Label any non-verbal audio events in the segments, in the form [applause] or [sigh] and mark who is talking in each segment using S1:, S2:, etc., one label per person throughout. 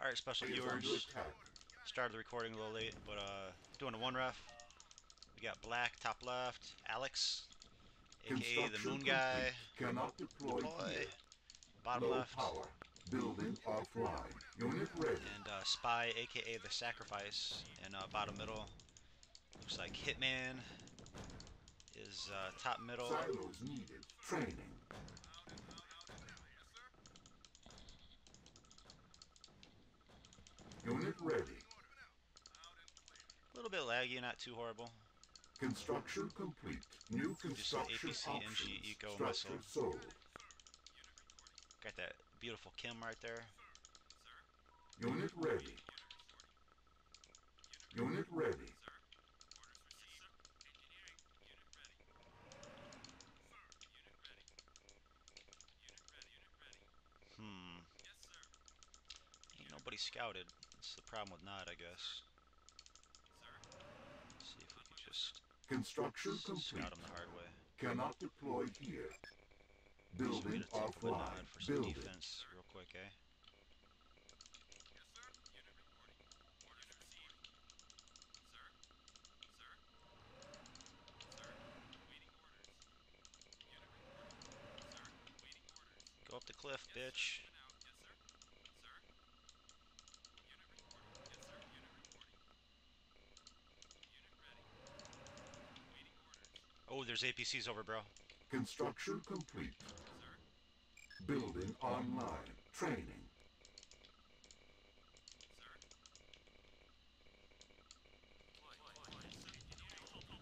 S1: Alright, special viewers. Started the recording a little late, but uh, doing a one ref. We got Black, top left. Alex, aka the Moon Guy.
S2: Cannot deploy,
S1: Deploy. Bottom
S2: Low
S1: left.
S2: power. Building offline. Unit ready.
S1: And uh, Spy, aka the Sacrifice, in uh, bottom middle. Looks like Hitman is uh, top middle.
S2: Silos needed. Training. Unit ready.
S1: A little bit laggy, not too horrible.
S2: Construction complete. New
S1: Just
S2: construction
S1: APC NG
S2: options.
S1: Eco
S2: Structure
S1: missile.
S2: sold.
S1: Got that beautiful chem right there.
S2: Unit ready. Unit ready.
S1: Hmm. Ain't nobody scouted. That's the problem with not, I guess. see if we could just
S2: Construction complete.
S1: scout them the hard way.
S2: Cannot deploy here. Building
S1: Just gonna take a quick
S2: offline.
S1: for some
S2: Building.
S1: defense real quick, eh? Go up the cliff, bitch. There's APCs over, bro.
S2: Construction complete. Building online. Training.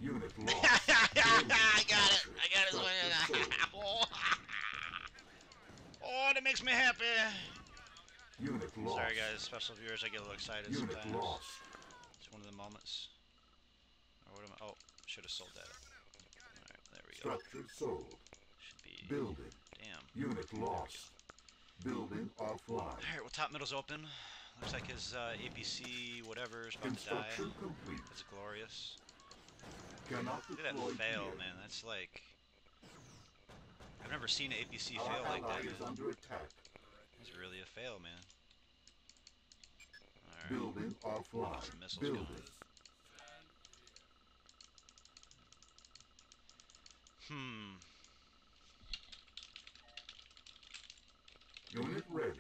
S2: Unit lost. [laughs]
S1: I got it. I got it. Oh, [laughs] oh, that makes me happy.
S2: Unit lost.
S1: Sorry, guys, special viewers. I get a little excited
S2: Unit
S1: sometimes.
S2: lost.
S1: It's one of the moments. Or what am I? Oh, should have sold that. Alright, there we go.
S2: Structure sold.
S1: Should be.
S2: Building.
S1: Damn.
S2: Unit lost. Building offline.
S1: Alright, well, top middle's open. Looks like his uh, APC whatever is about to die.
S2: Complete.
S1: That's glorious.
S2: Cannot
S1: Look at that fail,
S2: here.
S1: man. That's like. I've never seen an APC
S2: Our
S1: fail like that, man.
S2: under attack.
S1: It's really a fail, man. Alright.
S2: Building
S1: Some
S2: offline.
S1: missiles
S2: Building.
S1: going. Hmm.
S2: Unit ready.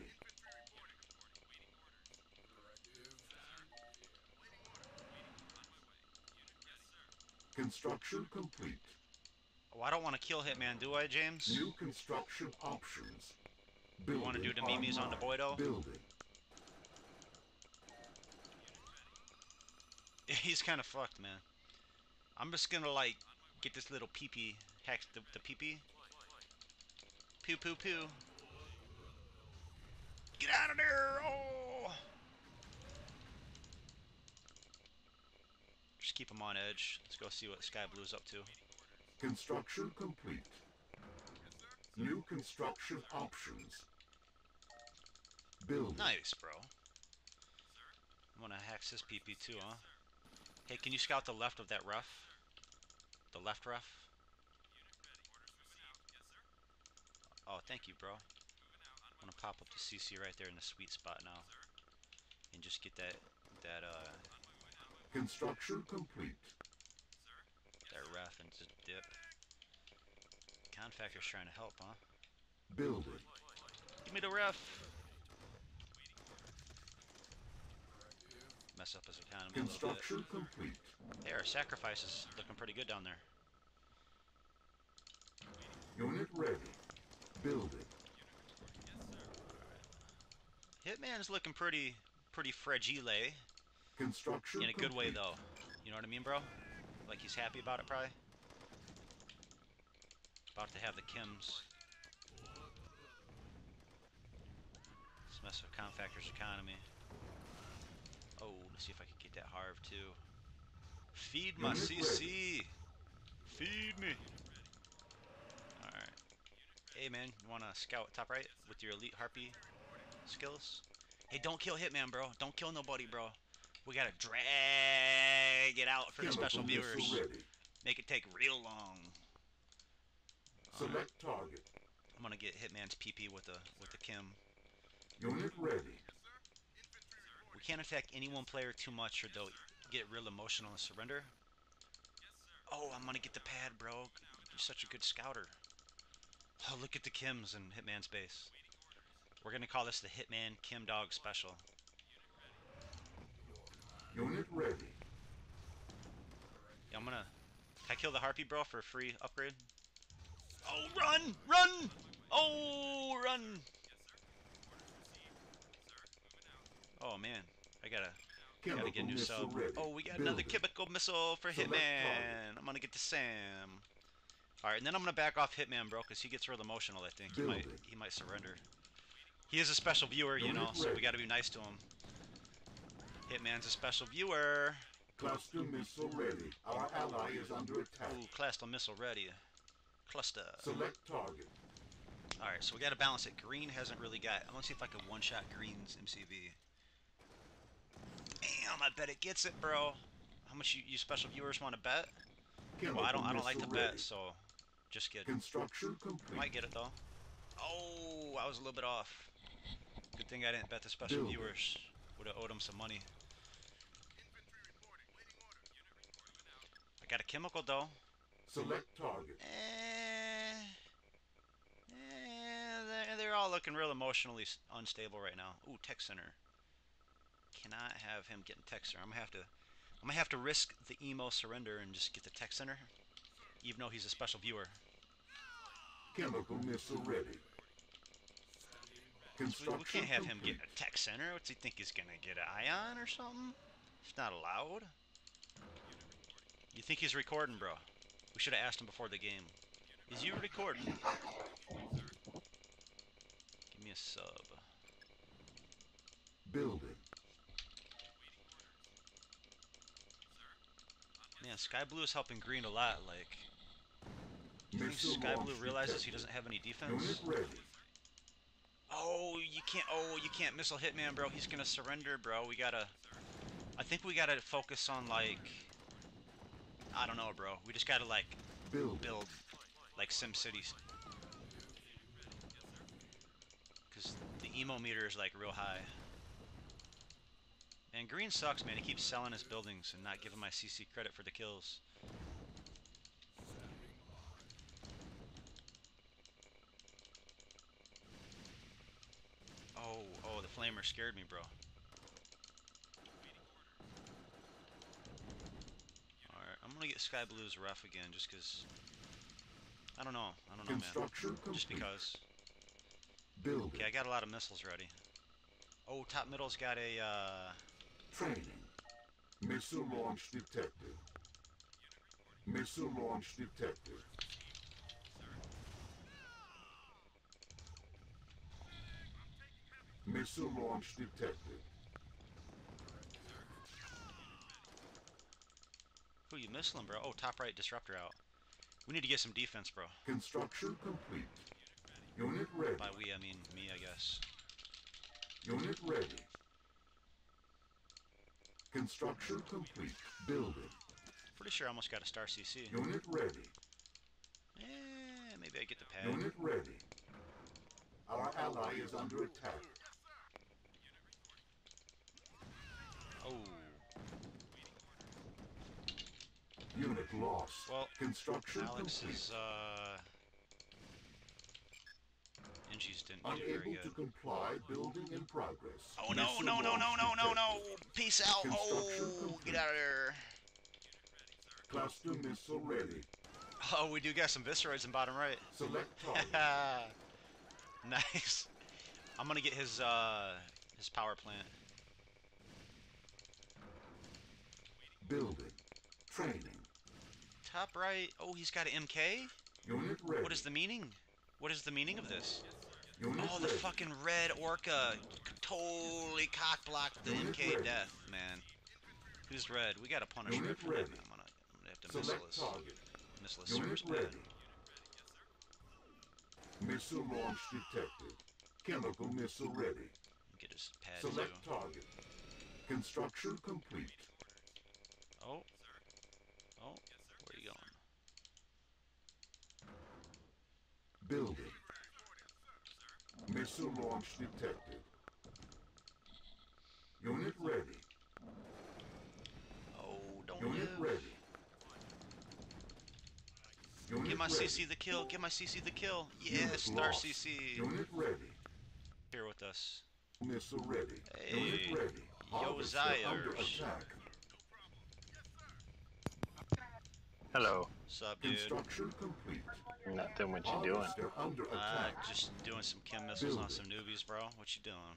S2: Construction complete.
S1: Oh, I don't want to kill Hitman, do I, James?
S2: New construction options.
S1: You want to do the memes on the. Boydo?
S2: Building. [laughs]
S1: He's kind of fucked, man. I'm just gonna, like, get this little peepee, hack the, the. Pew, pew, pew. Get out of there! Oh! Just keep him on edge. Let's go see what Sky Blue's up to.
S2: Construction complete. New construction options. Build.
S1: Nice, bro. I'm gonna hack this PP too, huh? Hey, can you scout the left of that rough? The left rough? Oh, thank you, bro. I'm gonna pop up the CC right there in the sweet spot now. And just get that, that, uh,
S2: Construction complete.
S1: that ref and just dip. Confactor's trying to help, huh?
S2: Building.
S1: Give me the ref! Mess up his economy a little bit.
S2: Construction complete.
S1: Hey, our sacrifice is looking pretty good down there.
S2: Unit ready. Building.
S1: Hitman's looking pretty, pretty fragile. Eh?
S2: Construction
S1: In a good way, though. You know what I mean, bro? Like he's happy about it, probably. About to have the chems. Let's mess with Confactor's economy. Oh, let's see if I can get that Harv, too. Feed my CC! Feed me! Hey, man, you wanna scout top right with your elite harpy skills? Hey, don't kill Hitman, bro. Don't kill nobody, bro. We gotta drag it out for the special viewers.
S2: ready.
S1: Make it take real long.
S2: Select target.
S1: I'm gonna get Hitman's PP with the with the chem.
S2: Unit ready.
S1: We can't attack any one player too much or they'll get real emotional and surrender. Oh, I'm gonna get the pad, bro. You're such a good scouter. Oh, look at the chems in Hitman's base. We're gonna call this the Hitman Chemdog Special.
S2: Unit ready.
S1: Yeah, I'm gonna. Can I kill the Harpy, bro, for a free upgrade? Oh, run! Run! Oh, run! Oh, man. I gotta, I gotta get a new sub. Oh, we got another chemical missile for Hitman. I'm gonna get to Sam. Alright, and then I'm gonna back off Hitman, bro, because he gets real emotional, I think. He might, he might surrender. He is a special viewer, you know, so we gotta be nice to him. Hitman's a special viewer.
S2: Cluster missile ready. Our ally is under attack.
S1: Ooh, cluster missile ready. Cluster.
S2: Select target.
S1: Alright, so we gotta balance it. Green hasn't really got. I want to see if I can one shot Green's MCV. Damn, I bet it gets it, bro. How much you, you special viewers want to bet? Well, I don't. I don't like to bet, so just kidding.
S2: Construction complete.
S1: Might get it though. Oh, I was a little bit off. Good thing I didn't bet the special
S2: Building.
S1: viewers. Would have owed them some money. I got a chemical though.
S2: Select target.
S1: Eh, eh, they're, they're all looking real emotionally unstable right now. Ooh, tech center. Cannot have him getting tech center. I'm gonna have to. I'm gonna have to risk the emo surrender and just get the tech center, even though he's a special viewer.
S2: Chemical missile ready.
S1: We, we can't have him get a tech center. What's he think he's gonna get an ion or something? It's not allowed. You think he's recording, bro? We should have asked him before the game. Is you recording? Give me a sub.
S2: Building.
S1: Man, Sky Blue is helping Green a lot. Like, you think Sky Blue realizes he doesn't have any defense? Oh, you can't. Oh, you can't missile Hitman, bro. He's gonna surrender, bro. We gotta. I think we gotta focus on like. I don't know, bro. We just gotta like
S2: Building.
S1: build like Sim Cities. Cause the emo meter is like real high. And Green sucks, man. He keeps selling his buildings and not giving my CC credit for the kills. Oh, oh, the flamer scared me, bro. Alright, I'm gonna get Sky Blue's rough again just cause. I don't know. I don't know, man.
S2: Complete.
S1: Just because. Okay, I got a lot of missiles ready. Oh, top middle's got a, uh.
S2: Training. Missile launch detected. Missile launch detected. Missile launch detected.
S1: Who you missiling, bro? Oh, top right disruptor out. We need to get some defense, bro.
S2: Construction complete. Unit ready.
S1: By we, I mean me, I guess.
S2: Unit ready. Construction complete. Building.
S1: Pretty sure I almost got a star CC.
S2: Unit ready.
S1: Eh, maybe I get the pad.
S2: Unit ready. Our ally is under attack. Unit lost.
S1: Well,
S2: Construction
S1: Alex
S2: complete.
S1: is, uh. Engines didn't do
S2: Unable
S1: very
S2: to comply. Building in progress.
S1: Oh no, no, no, no, no, no, no! Peace out! Oh,
S2: complete.
S1: get out of there!
S2: Cluster missile ready.
S1: Oh, we do got some Visceroids in bottom right.
S2: Select [laughs] target.
S1: nice. I'm gonna get his uh his power plant.
S2: Building. Training.
S1: Top right. Oh, he's got an MK.
S2: Unit ready.
S1: What is the meaning? What is the meaning of this?
S2: Unit
S1: Oh, the fucking red orca totally cock blocked the
S2: Unit
S1: MK
S2: ready.
S1: death, man. Who's red? We gotta punish
S2: Unit
S1: red for that, man. I'm gonna, I'm gonna have to missile
S2: Select
S1: this.
S2: target.
S1: Missile this
S2: Unit ready. Missile launch detected. Chemical missile ready.
S1: Get his pad
S2: Select
S1: too.
S2: target. Construction complete.
S1: Oh.
S2: Building. Missile launch detected. Unit ready. Oh, don't Unit move. ready. Unit
S1: Get my
S2: ready.
S1: CC the kill. Get my CC the kill. Yes, Star CC.
S2: Unit ready.
S1: Here with us.
S2: Missile ready.
S1: Hey.
S2: Unit ready.
S1: Yo, Zyers.
S2: Attack.
S3: Hello.
S1: Sup, dude?
S2: Construction complete.
S3: Nothing. What you doing?
S2: Harvester
S1: Uh, just doing some chem missiles on some newbies, bro. What you doing?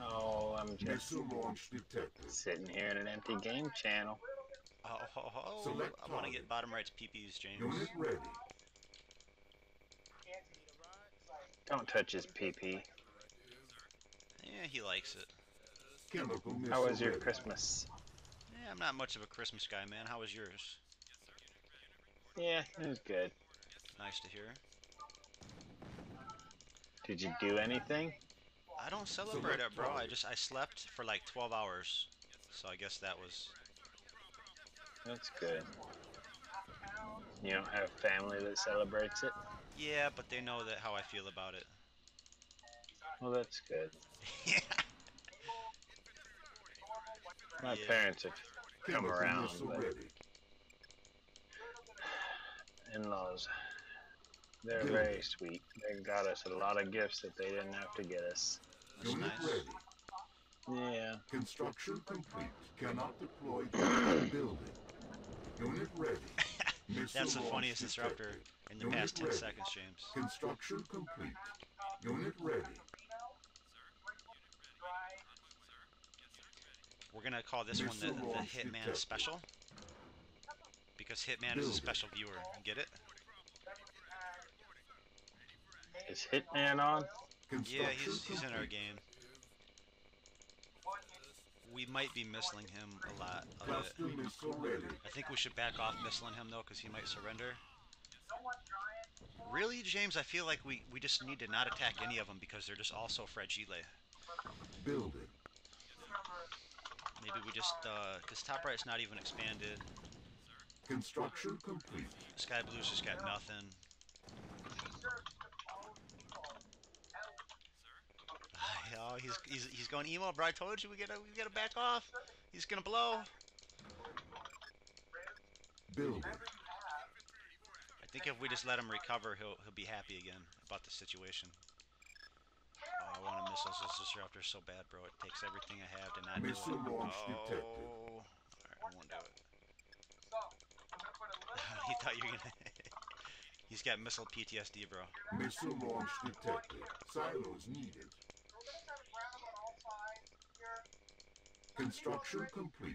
S3: Oh, I'm just
S2: Missile launch detected.
S3: sitting here in an empty game channel.
S1: Oh, ho, ho.
S2: Select
S1: I want to get bottom right's PPs, James.
S2: Unit ready.
S3: Don't touch his PP.
S1: Yeah, he likes it.
S2: Chemical
S3: How was your. Christmas?
S1: Yeah, I'm not much of a Christmas guy, man. How was yours?
S3: Yeah, it was good.
S1: Nice to hear.
S3: Did you do anything?
S1: I don't celebrate it, bro. I just I slept for like 12 hours, so I guess that was.
S3: That's good. You don't have family that celebrates it?
S1: Yeah, but they know that how I feel about it.
S3: Well, that's good. [laughs]
S1: yeah.
S3: My
S1: Yeah.
S3: parents have come around, but
S2: ready.
S3: In-laws, they're
S2: Good.
S3: very sweet. They got us a lot of gifts that they didn't have to get us.
S1: That's
S2: Unit
S1: nice.
S2: ready.
S3: Yeah.
S2: Construction complete. Cannot deploy [coughs] the building. Unit ready. [laughs]
S1: That's the funniest disruptor in the
S2: Unit
S1: past 10
S2: ready.
S1: seconds, James.
S2: Construction complete. Unit ready.
S1: We're gonna call this one the, the Hitman
S2: detected.
S1: Special. Because Hitman is a special viewer. Get it?
S3: Is Hitman on?
S1: Yeah, he's, he's in our game. We might be missling him a lot of it.
S2: Cluster missile ready.
S1: I think we should back off missling him though, because he might surrender. Really, James? I feel like we, we just need to not attack any of them because they're just all so fragile.
S2: Building.
S1: Maybe we just, uh, because top right's not even expanded.
S2: Construction complete.
S1: Sky Blue's just got nothing. Ah, oh, he's, he's, he's going emo, bro. I told you we gotta we gotta back off. He's gonna blow.
S2: Building.
S1: I think if we just let him recover, he'll he'll be happy again about the situation. Oh, I want to a missiles disruptor so bad, bro. It takes everything I have to not do
S2: Missile
S1: it.
S2: launch
S1: oh,
S2: detected.
S1: alright, I won't do it. [laughs] he thought you were gonna. [laughs] He's got missile PTSD, bro.
S2: Missile launch detected. Silos needed. Construction complete.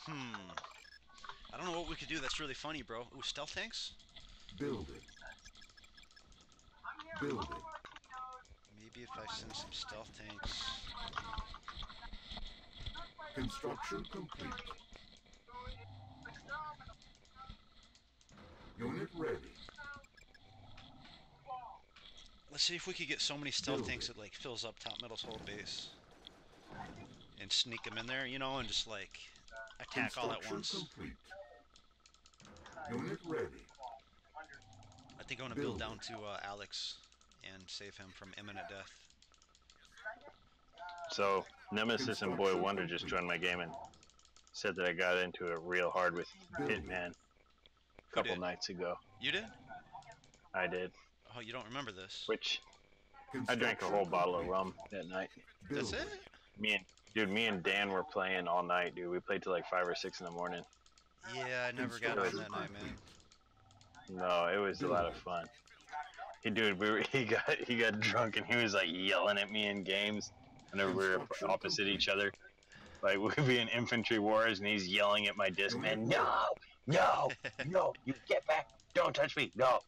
S1: Hmm. I don't know what we could do that's really funny, bro. Ooh, stealth tanks?
S2: Building. Building.
S1: Maybe if I send some stealth tanks.
S2: Construction complete. Unit ready.
S1: Let's see if we could get so many stealth tanks it like fills up top middle's whole base. And sneak them in there, you know, and just like attack all at once.
S2: complete. Unit ready.
S1: I think I'm gonna build down to uh, Alex and save him from imminent death.
S3: So, Nemesis and Boy Wonder just joined my game and said that I got into it real hard with Hitman a couple nights ago.
S1: You did?
S3: I did.
S1: Oh, you don't remember this?
S3: Which I drank a whole bottle of rum that night.
S1: That's it?
S3: Me and dude, me and Dan were playing all night, dude. We played till like five or six in the morning.
S1: Yeah, I never got on that night, man.
S3: No, it was a lot of fun. He dude, we were, [laughs] he got he got drunk and he was like yelling at me in games whenever we were
S2: Construction [laughs]
S3: opposite
S2: complete.
S3: each other. Like [laughs] we'd be in infantry wars and he's yelling at my disc man, No, no, no, you get back, don't touch me, no.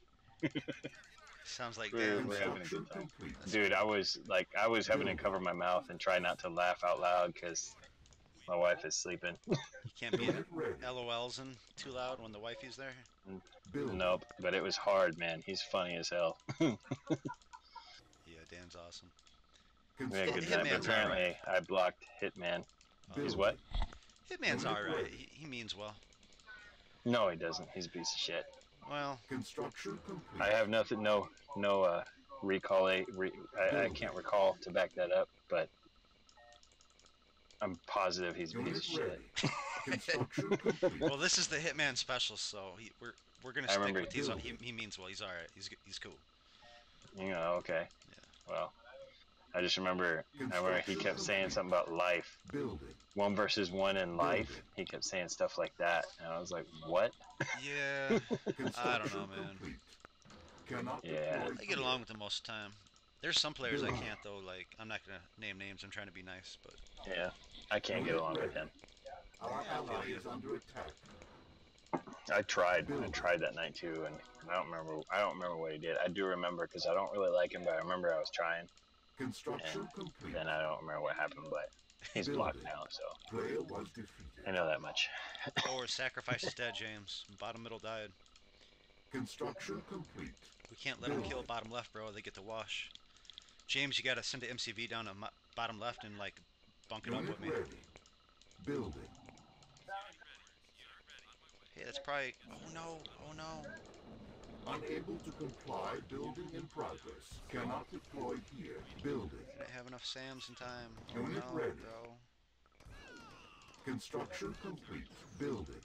S1: Sounds like
S3: We're-
S1: Dan.
S3: we're having a good time. Dude, I was like I was having to cover my mouth and try not to laugh out loud because my wife is sleeping.
S1: You can't be [laughs]
S2: Unit ready.
S1: LOLs and too loud when the wifey's there.
S3: Nope, but it was hard, man. He's funny as hell. [laughs]
S1: Yeah, Dan's awesome.
S3: We had a good
S1: Hitman's
S3: time. But
S1: alright.
S3: apparently, I blocked Hitman. He's what?
S1: Hitman's alright. He, he means well.
S3: No, he doesn't. He's a piece of shit.
S1: Well,
S2: Construction complete.
S3: I have nothing, no, no uh, recall. A, re, I, I can't recall to back that up, but I'm positive he's a piece of shit.
S2: ready. Construction complete.
S1: well, this is the Hitman special, so he, we're we're gonna
S3: I
S1: stick with these.
S2: you-
S1: He, he means well. He's all right. He's he's cool.
S3: You know, okay. Well, I just remember, I remember he kept saying something about life,
S2: Building.
S3: one versus one in life. He kept saying stuff like that, and I was like, what?
S1: Yeah,
S2: Construction
S1: man.
S2: complete. Cannot
S3: Yeah.
S2: deploy
S1: I get along with him most of the time. There's some players I can't though. Like I'm not gonna name names. I'm trying to be nice, but
S3: Yeah, I can't get along with him.
S2: Our ally is under attack.
S3: I tried. I tried that night too, and I don't remember. I don't remember what he did. I do remember because I don't really like him, but I remember I was trying.
S2: Construction complete.
S3: Then I don't remember what happened, but he's blocked now, so
S2: Player was defeated.
S3: I know that much.
S1: or [laughs] sacrifice is dead, James. Bottom middle died.
S2: Construction complete.
S1: We can't let them kill bottom left, bro. They get to wash. James, you gotta send the MCV down to bottom left and like bunk it up
S2: Unit
S1: with me.
S2: ready. Building.
S1: Hey, that's probably. Oh no! Oh no!
S2: Unable to comply. Building in progress. Cannot deploy here. Building.
S1: Didn't have enough Sams in time. Oh
S2: Unit
S1: no,
S2: ready.
S1: bro.
S2: Construction complete. Building.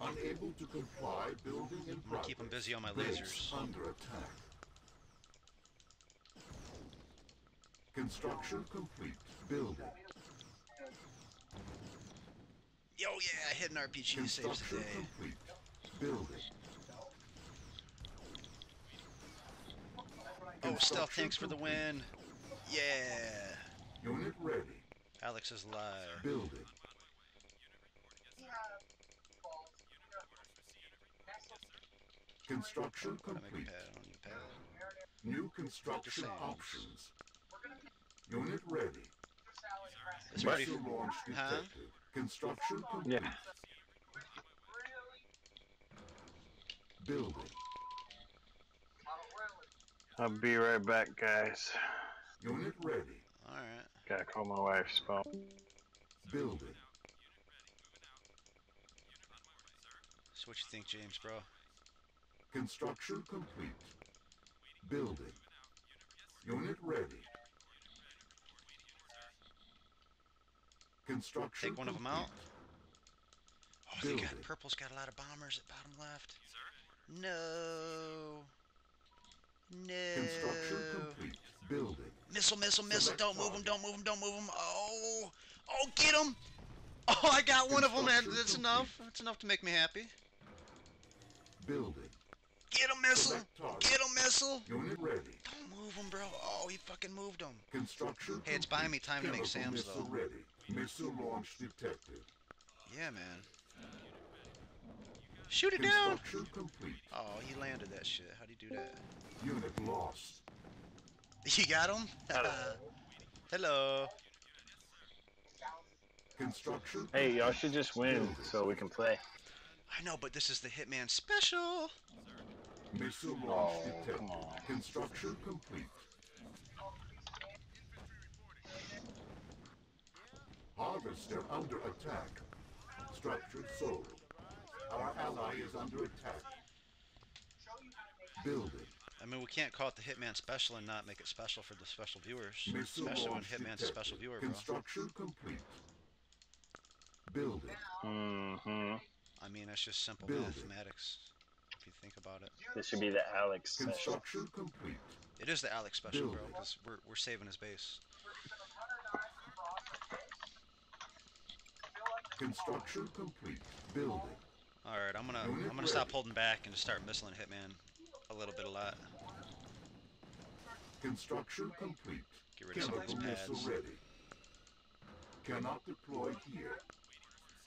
S2: Unable to comply. Building in
S1: I'm gonna
S2: progress.
S1: them busy on my
S2: Base
S1: lasers.
S2: Under attack. Construction complete. Building.
S1: Yo, yeah, I hit an RPG saves the
S2: Construction
S1: day.
S2: complete. Building.
S1: Oh, stealth tanks for the win. Yeah.
S2: Unit ready.
S1: Alex is live.
S2: Building. Construction
S1: I make a
S2: complete.
S1: pad. I don't need a pad.
S2: New construction options. Unit ready.
S1: It's pretty.
S2: Missile launch
S1: Huh?
S2: Construction complete.
S3: Yeah.
S2: Building.
S3: I'll be right back, guys.
S2: Unit ready.
S1: All right.
S3: Gotta call my wife's phone.
S2: Building.
S1: So what you think, James, bro?
S2: Construction complete. Building. Unit ready. Construction
S1: Take one of
S2: them
S1: out? Oh, they got purple's got a lot of bombers at bottom left. No. No.
S2: Construction
S1: No.
S2: complete. Building.
S1: Missile, missile, missile.
S2: Select
S1: Don't move
S2: them.
S1: Don't move them. Don't move them. Oh. Oh, get them. Oh, I got one of them. and
S2: Construction
S1: That's enough. That's enough to make me happy.
S2: Building.
S1: Get him, missile. Get him, missile.
S2: Unit ready.
S1: Don't move him, bro. Oh, he fucking moved him.
S2: Construction
S1: Hey, it's buying me time to make
S2: Chemical
S1: Sams, though.
S2: ready. Missile launch detected.
S1: Yeah, man. Shoot it down.
S2: Complete.
S1: Oh, he landed that shit. How'd he do that?
S2: Unit lost. [laughs]
S1: You got him? Hello. [laughs]
S2: Construction
S3: Hey, y'all should just win so we can play.
S1: I know, but this is the Hitman special.
S2: Missile launch
S3: Oh,
S2: detected.
S3: come on.
S2: Construction complete. Harvester under attack. Structure sold. Our ally is under attack. Building.
S1: I mean, we can't call it the Hitman special and not make it special for the special viewers.
S2: Missile
S1: Especially when
S2: launch
S1: Hitman's a special viewer, bro.
S2: Construction complete. Building.
S3: Mm-hmm.
S1: I mean, that's just simple
S2: Building.
S1: mathematics. If you think about it,
S3: This should be the Alex special.
S2: Construction complete.
S1: it is the Alex special, bro, because we're we're saving his base.
S2: Construction complete. Building.
S1: All right, I'm gonna
S2: Unit
S1: I'm gonna stop
S2: ready.
S1: holding back and just start missiling Hitman a little bit, a lot.
S2: Construction complete.
S1: Get rid of some of
S2: Chemical
S1: these
S2: missile
S1: pads.
S2: ready. Cannot deploy here.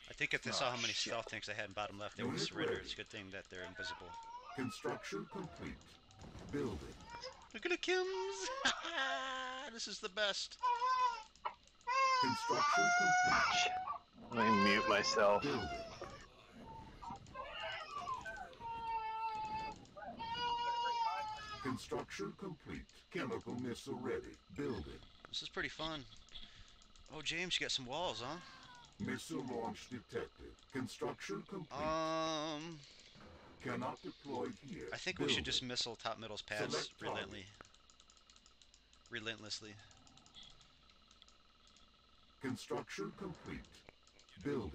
S1: I think if they saw how many
S3: ah,
S1: stealth tanks I had in bottom left, they would surrender.
S2: ready.
S1: It's a good thing that they're invisible.
S2: Construction complete. Building.
S1: Look at the chems! [laughs] this is the best.
S2: Construction complete.
S3: Let me mute myself.
S2: Construction complete. Chemical missile ready. Building.
S1: This is pretty fun. Oh, James, you got some walls, huh?
S2: Missile launch detected. Construction complete.
S1: Um,
S2: Cannot deploy here.
S1: I think we should just missile top middle's pads
S2: Select
S1: relentlessly. Relentlessly.
S2: Construction complete. Building.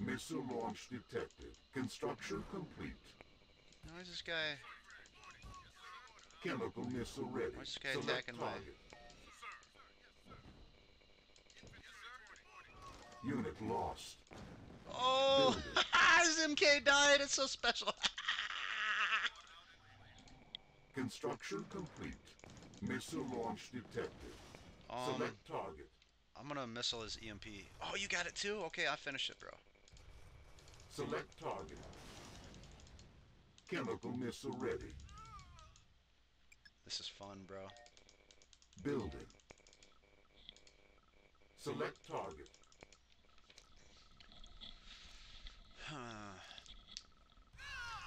S2: Missile launch detected. Construction complete.
S1: Why is this guy?
S2: Chemical missile ready.
S1: Why is this guy
S2: Select
S1: attacking my-
S2: target. Unit lost.
S1: Oh, [laughs] his MK died. It's so special. [laughs]
S2: Construction complete. Missile launch detected.
S1: Um,
S2: Select target.
S1: I'm gonna missile his EMP. Oh, you got it too? Okay, I finished it, bro.
S2: Select target. Chemical missile ready.
S1: This is fun, bro.
S2: Building. Select target. [sighs]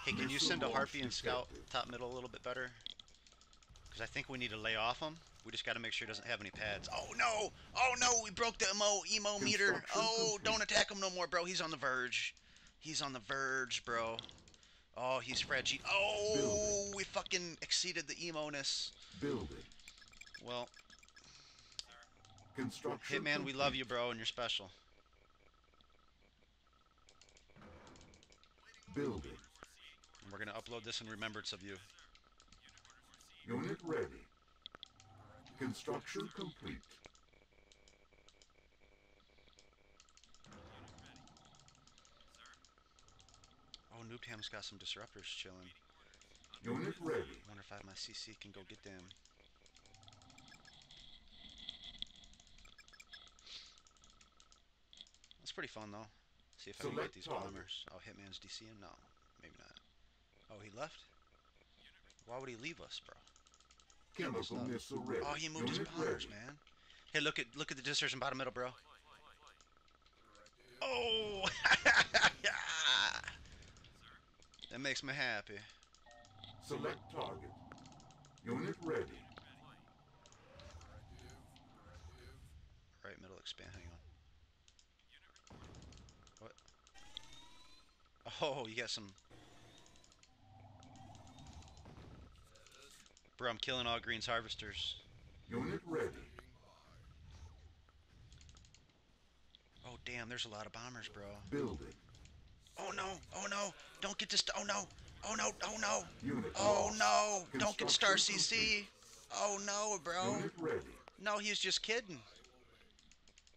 S1: hey, can you send a harpy and scout top middle a little bit better? Because I think we need to lay off him. We just got to make sure it doesn't have any pads. Oh no! Oh no! We broke the emo emo meter. Oh, don't attack him no more, bro. He's on the verge. He's on the verge, bro. Oh, he's fragile. Oh, we fucking exceeded the emo-ness.
S2: Building.
S1: Well,
S2: Construction
S1: Hitman, we love you, bro, and you're special.
S2: Building.
S1: And we're gonna upload this in remembrance of you.
S2: Unit ready. Construction complete.
S1: Oh, Noobham's got some disruptors chilling.
S2: Unit ready.
S1: Wonder if I, have my CC can go get them. That's pretty fun though. See if I can get these bombers. Oh, Hitman's DCing? No, maybe not. Oh, he left? Why would he leave us, bro?
S2: Chemical
S1: Stuff.
S2: missile ready.
S1: Oh, he moved his
S2: Unit
S1: bombers,
S2: ready.
S1: man. Hey, look at look at the dissertation bottom middle, bro. Oh, [laughs] that makes me happy.
S2: Select target. Unit ready.
S1: Right middle expand. Hang on. What? Oh, you got some. Bro, I'm killing all greens harvesters.
S2: Unit ready.
S1: Oh damn, there's a lot of bombers, bro.
S2: Building.
S1: Oh no! Oh no! Don't get this. Oh no! Oh no! Oh no!
S2: Unit
S1: Oh
S2: lost.
S1: no! Don't get Star CC. Oh no, bro.
S2: Unit ready.
S1: No, he's just kidding.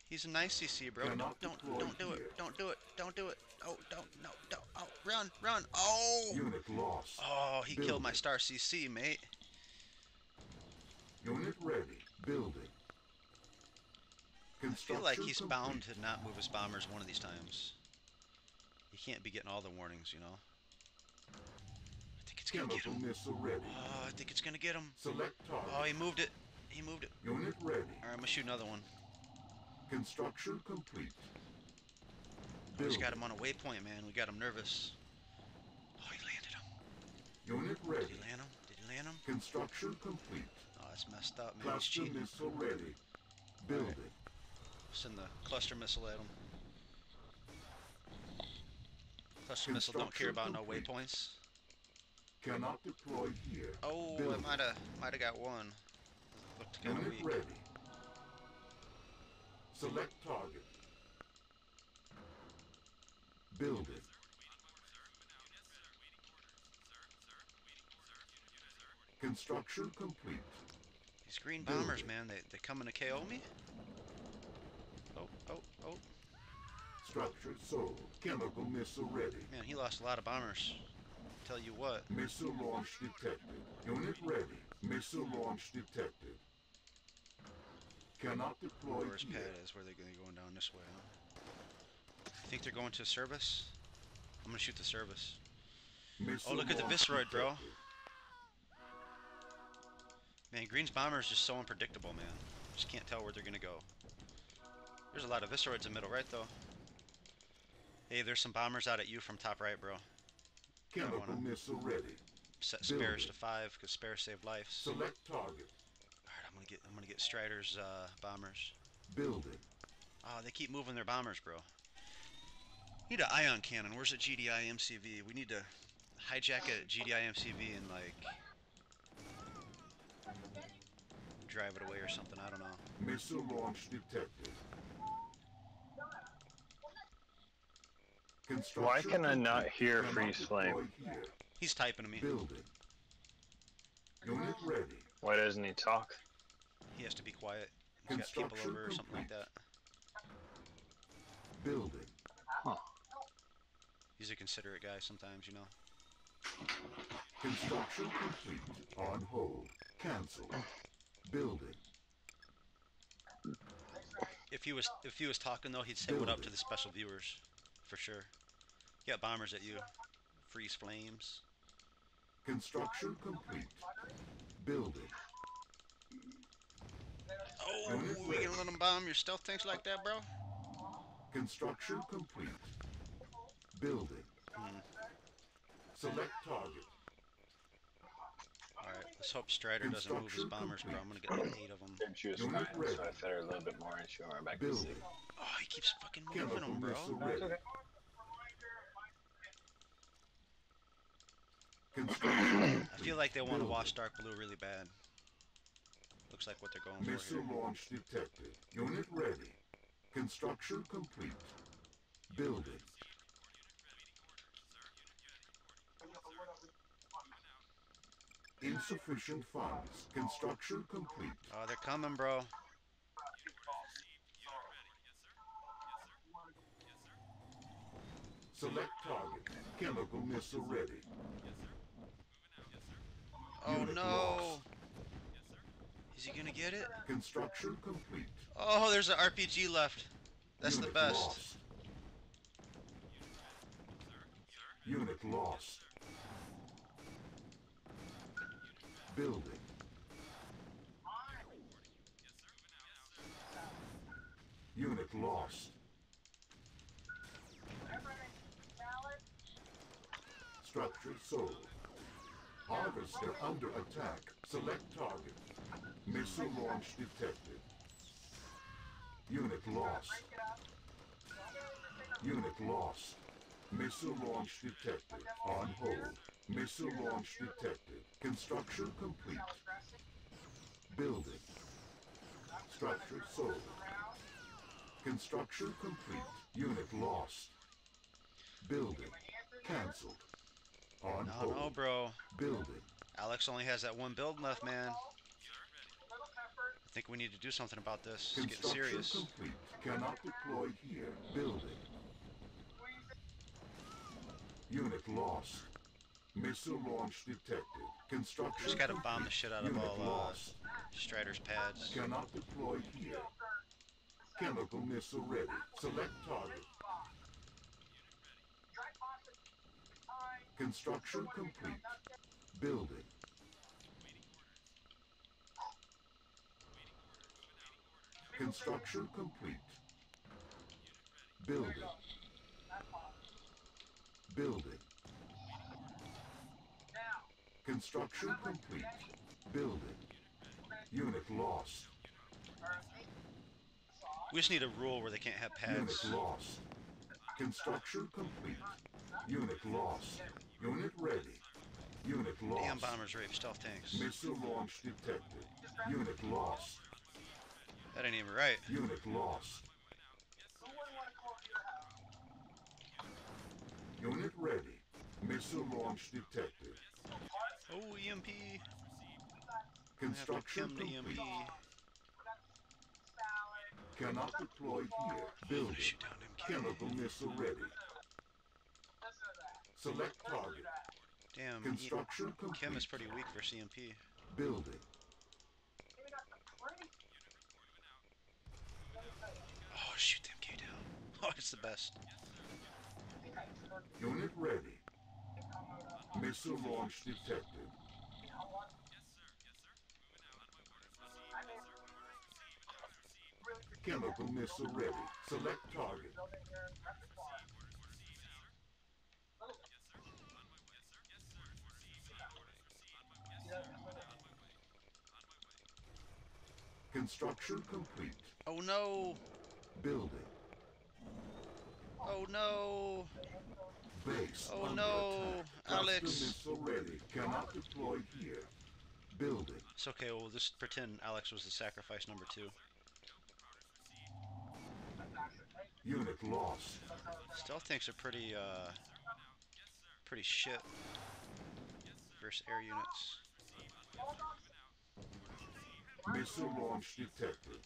S1: He's a nice CC, bro. Don't
S2: Cannot
S1: don't don't do
S2: here.
S1: it. Don't do it. Don't do it. Oh don't no don't. Oh run run. Oh.
S2: Unit lost.
S1: Oh, he killed my Star CC, mate.
S2: Ready. Building.
S1: I feel like he's
S2: complete.
S1: bound to not move his bombers one of these times. He can't be getting all the warnings, you know. I think it's gonna get him.
S2: missile ready.
S1: Oh, I think it's gonna get him.
S2: Select target.
S1: Oh, he moved it. He moved it.
S2: Unit ready.
S1: All right, I'm gonna shoot another one.
S2: Construction complete.
S1: We just got him on a waypoint, man. We got him nervous. Oh, he landed him.
S2: Unit ready.
S1: Did he land him? Did he land him?
S2: Construction complete.
S1: That's messed up, man. He's
S2: Cluster
S1: cheating.
S2: missile ready. Building.
S1: Send the cluster missile at him. Cluster missile don't care about no waypoints.
S2: Cannot deploy here.
S1: Oh,
S2: Building.
S1: it might have might have got one. Looked kind of weak.
S2: ready. Select target. Building. Construction complete.
S1: These green bombers,
S2: Building.
S1: man, they they coming to KO me. Oh, oh, oh,
S2: Structure sold. Chemical missile ready.
S1: man, he lost a lot of bombers. Tell you what.
S2: Missile launch detected. Unit ready. Missile launch detected. Cannot deploy
S1: Where's pad is? Where they gonna going down this way? Huh? You think they're going to service? I'm gonna shoot the service.
S2: Missile
S1: Oh, look at the
S2: launch
S1: Visceroid, bro. Man, Green's bomber is just so unpredictable, man. Just can't tell where they're gonna go. There's a lot of Visceroids in the middle right, though. Hey, there's some bombers out at you from top right, bro.
S2: Chemical missile ready.
S1: Set spares to five, because spares save lives.
S2: Select target.
S1: Alright, I'm gonna get I'm gonna get Strider's uh, bombers.
S2: Building.
S1: Oh, they keep moving their bombers, bro. Need an ion cannon. Where's a GDI MCV? We need to hijack a GDI MCV and like drive it away or something. I don't know.
S2: Missile launch detected.
S3: Why can I not hear
S2: Cannot
S3: freeze flame?
S1: He's typing to me.
S2: Building. Unit ready.
S3: Why doesn't he talk?
S1: He has to be quiet. He's got people
S2: Construction
S1: over or something like that.
S2: Building. Huh.
S1: He's a considerate guy sometimes, you know.
S2: Construction complete. On hold. Cancel. Building.
S1: If he was if he was talking though, he'd say what up to the special viewers, for sure. Got bombers at you. Freeze flames.
S2: Construction complete. Building.
S1: Oh, we gonna let them bomb your stealth tanks like that, bro?
S2: Construction complete. Building.
S1: Hmm.
S2: Select target.
S1: All right, let's hope Strider doesn't move his bombers, bro. I'm gonna get like eight of them.
S3: She was
S2: Unit
S3: fine, so I fed her a little bit more and she went back to sleep.
S1: Oh, he keeps fucking moving
S2: Chemical
S1: them, bro.
S2: missile ready. Construction
S1: I feel like they want to
S2: Building.
S1: watch Dark Blue really bad. Looks like what they're going for
S2: Missile launch detected. Unit ready. Construction complete. Building. Insufficient funds. Construction complete.
S1: Oh, they're coming, bro.
S2: Select target. Chemical missile ready.
S1: Oh
S2: Unit
S1: no.
S2: lost.
S1: Is he gonna get it?
S2: Construction complete.
S1: Oh, there's an RPG left. That's the best.
S2: Lost. Unit lost. Building. Unit lost. Structure sold. Harvester under attack. Select target. Missile launch detected. Unit lost. Unit lost. Missile launch detected. On hold. Missile launch detected. Construction complete. Building. Structure sold. Construction complete. Unit lost. Building. Cancelled. On
S1: No,
S2: hold.
S1: no, bro.
S2: Building.
S1: Alex only has that one build left, man. I think we need to do something about this. It's getting
S2: Construction
S1: serious.
S2: complete. Cannot deploy here. Building. Unit lost. Missile launch detected. Construction
S1: Just gotta bomb the shit out of
S2: Unit
S1: all uh. Strider's pads.
S2: Cannot deploy here. Chemical missile ready. Select target. Construction complete. Building. Construction complete. Building. Building. Construction complete. Building. Unit lost.
S1: We just need a rule where they can't have pads.
S2: Unit lost. Construction complete. Unit lost. Unit ready. Unit lost.
S1: Damn bombers rape stealth tanks.
S2: Missile launch detected. Unit lost.
S1: That ain't even right.
S2: Unit lost. Unit ready. Missile launch detected.
S1: Oh, EMP. I have to
S2: Construction complete.
S1: EMP.
S2: Cannot deploy here. Building.
S1: Shoot down them
S2: Chemical missile ready. Select target.
S1: Damn,
S2: Construction complete.
S1: Chem is pretty weak for CMP.
S2: Building.
S1: Oh, shoot them K down. [laughs] Oh, it's the best.
S2: Unit ready. Missile launch detected. Chemical missile ready. Select target. Construction complete.
S1: Oh no!
S2: Building.
S1: Oh no!
S2: Base
S1: Oh no,
S2: attack.
S1: Alex.
S2: missile ready. Cannot deploy here. Building.
S1: It's okay. We'll just pretend Alex was the sacrifice number two.
S2: Unit lost.
S1: Stealth tanks are pretty, uh, pretty shit versus air units.
S2: Missile launch detected.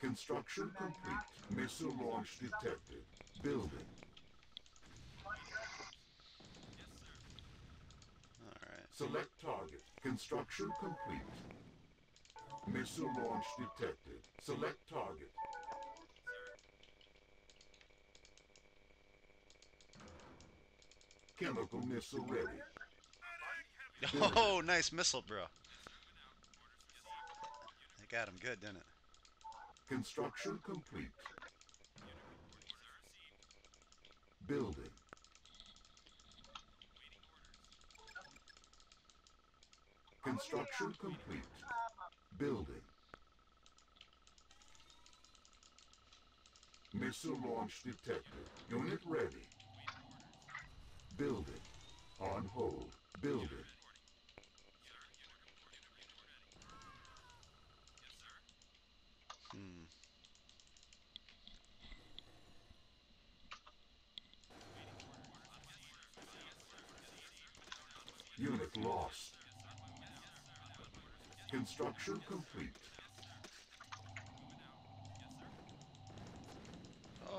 S2: Construction complete. Missile launch detected. Building.
S1: Alright.
S2: Select target. Construction complete. Missile launch detected. Select target. Chemical missile ready. [laughs]
S1: Oh, nice missile, bro. That got him good, didn't it?
S2: Construction complete. Building. Construction complete. Building. Missile launch detected. Unit ready. Building. On hold. Building.
S1: Hmm.
S2: Unit lost.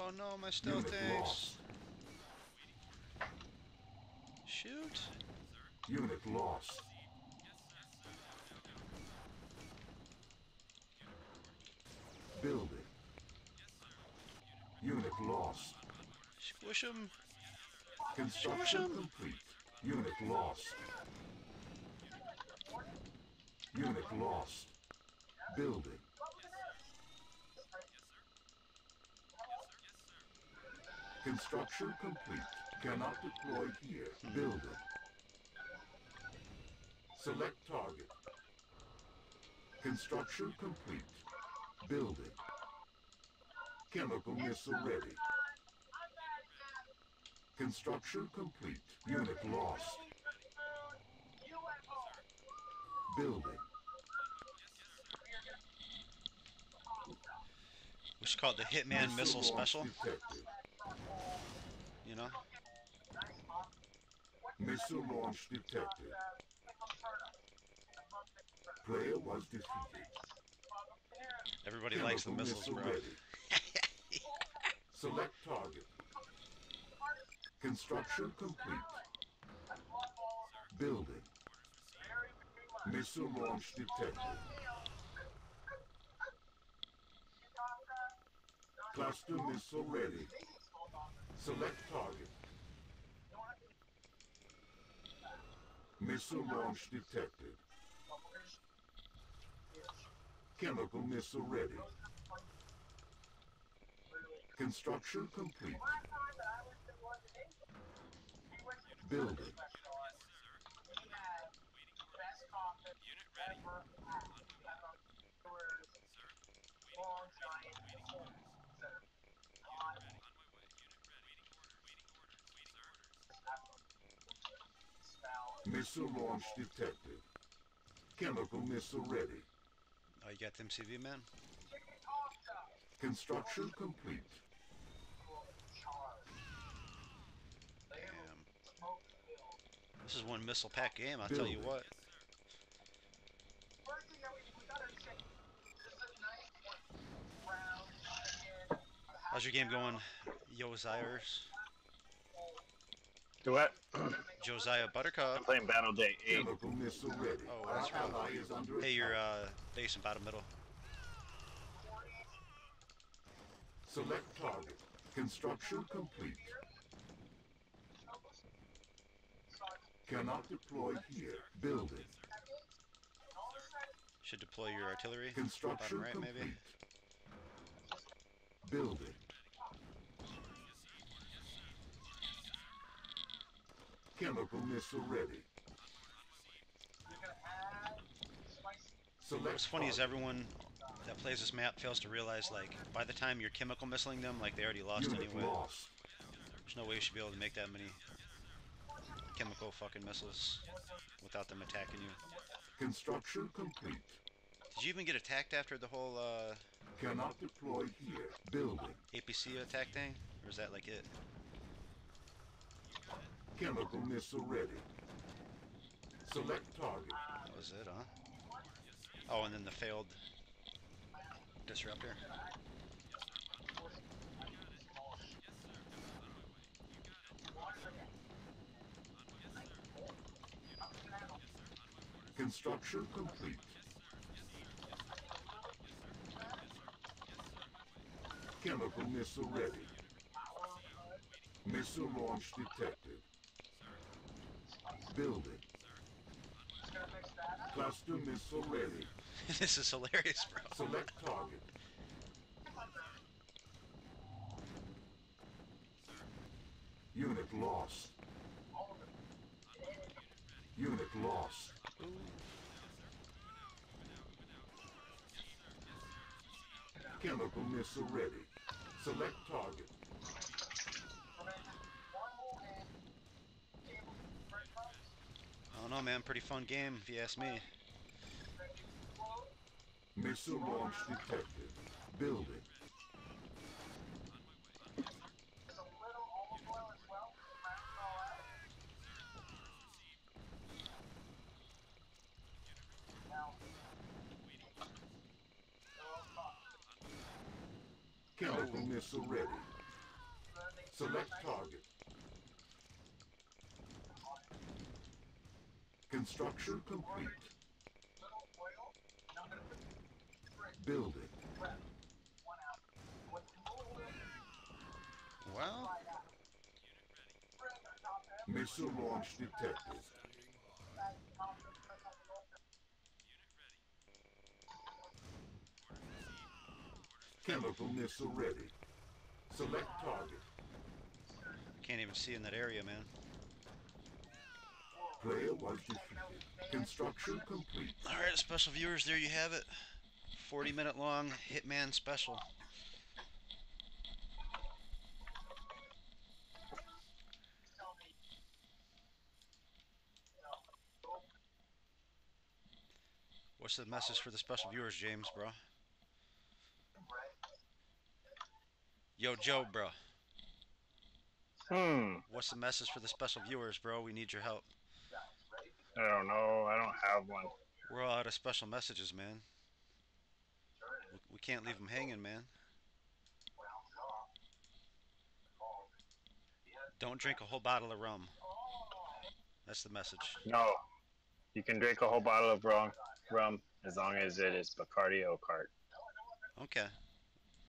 S1: Oh no, my stealth
S2: Unit
S1: tanks. Shoot.
S2: Unit lost. Building. Unit lost.
S1: Squish him.
S2: Construction
S1: Squish'em.
S2: complete. Unit lost. Unit lost. Building. Construction complete. Cannot deploy here. Building. Select target. Construction complete. Building. Chemical missile ready. Construction complete. Unit lost. Building.
S1: Should call it the Hitman Missile Special. You know?
S2: Missile launch detected. Player was defeated.
S1: Everybody likes the missiles,
S2: missile
S1: bro. [laughs]
S2: Select target. Construction complete. Building. Missile launch detected. Cluster missile ready. Select target. Missile launch detected. Chemical missile ready. Construction complete. Building. Missile launch detected. Chemical missile ready.
S1: Oh, you got the MCV, man?
S2: Construction complete.
S1: Damn. This is one missile pack game, I'll tell you
S2: Building.
S1: what. How's your game going, Yo Josiahers?
S3: Do what?
S1: Josiah Buttercup.
S3: I'm playing Battle Day 8.
S2: Chemical missile ready.
S1: Oh, that's
S2: Our
S1: right.
S2: ally is under
S1: Hey, your
S2: attack.
S1: uh, base and bottom middle.
S2: Select target. Construction complete. Cannot deploy here. Building.
S1: Should deploy your artillery.
S2: Construction
S1: Bottom right,
S2: complete.
S1: maybe.
S2: Building. Chemical missile ready. Select
S1: What's funny is everyone that plays this map fails to realize like by the time you're chemical missiling them, like they already lost
S2: Unit
S1: anyway.
S2: lost.
S1: There's no way you should be able to make that many chemical fucking missiles without them attacking you.
S2: Construction complete.
S1: Did you even get attacked after the whole uh,
S2: Cannot deploy here. Building.
S1: APC attack thing, or is that like it?
S2: Chemical missile ready. Select target.
S1: That was it, huh? Oh, and then the failed disruptor.
S2: Construction complete. Chemical missile ready. Missile launch detected. Building. Cluster missile ready. [laughs]
S1: this is hilarious, bro.
S2: Select target. Unit lost. Unit lost. Chemical missile ready. Select target.
S1: Don't know, man. Pretty fun game, if you ask me.
S2: Missile launch detected. Building. Missile ready. Select target. Construction complete. Building.
S1: Well,
S2: Missile launch detected. Chemical missile ready. Select target.
S1: can't even see in that area, man.
S2: Player was defeated. Construction complete.
S1: All right, special viewers, there you have it. 40 minute long Hitman special. What's the message for the special viewers, James, bro? Yo, Joe, bro.
S3: Hmm.
S1: What's the message for the special viewers, bro? We need your help.
S3: I don't know. I don't have one.
S1: We're all out of special messages, man. We, we can't leave them hanging, man. Don't drink a whole bottle of rum. That's the message.
S3: No. You can drink a whole bottle of rum, rum as long as it is Bacardi Oak Heart.
S1: Okay.